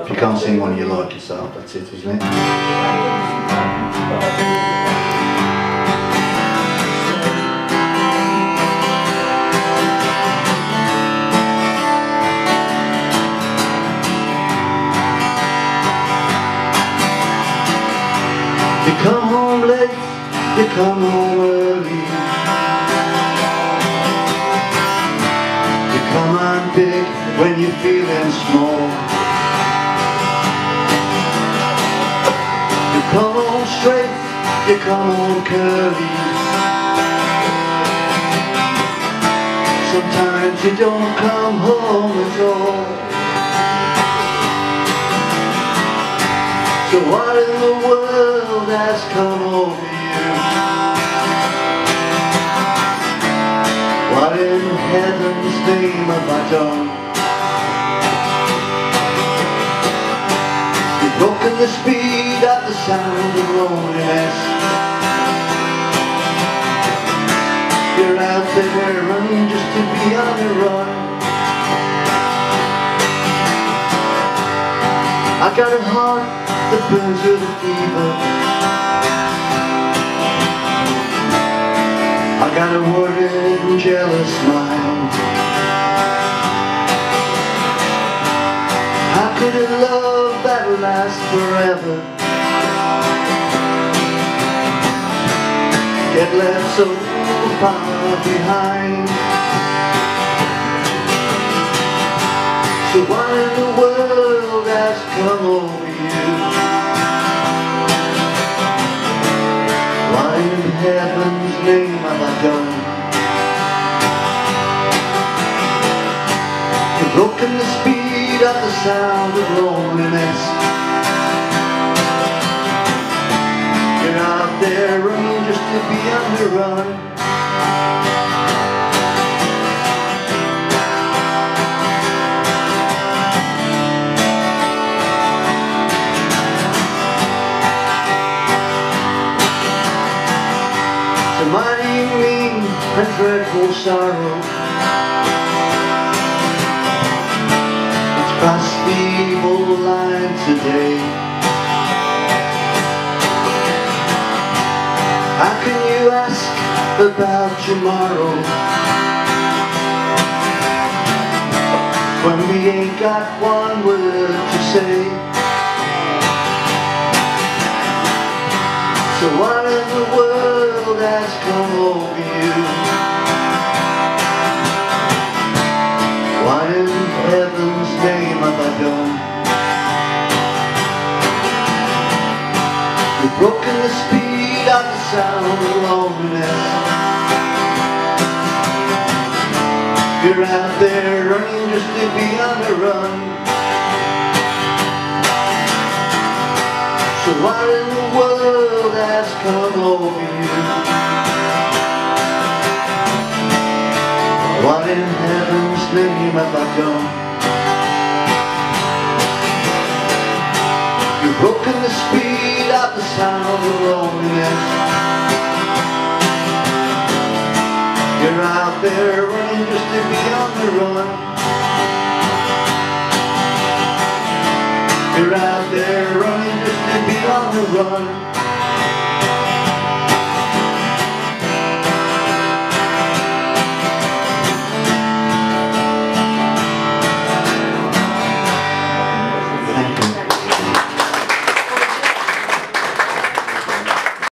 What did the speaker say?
If you can't sing one you like yourself, that's it, isn't it? You come home late, you come home early You come on big when you're feeling small straight, you come home curly Sometimes you don't come home at all So what in the world has come over you? What in heaven's name have I done? Broken the speed of the sound of loneliness. You're out there running just to be on the run. I got a heart that burns with a fever. I got a worried and jealous mind How could a love last forever Get left so far behind So what in the world has come over you? Why in heaven's name have I done? You've broken the speed of the sound of loneliness. You're out there running just to be on the run. Mighty mean and dreadful sorrow ask about tomorrow When we ain't got one word to say So what in the world has come over you? What in heaven's name have I done? You've broken the speed the sound of loneliness You're out there running just to be on the run So what in the world has come over you? What in heaven's name have I done? You've broken the speed sound of loneliness You're out there running just to be on the run. You're out there running just to be on the run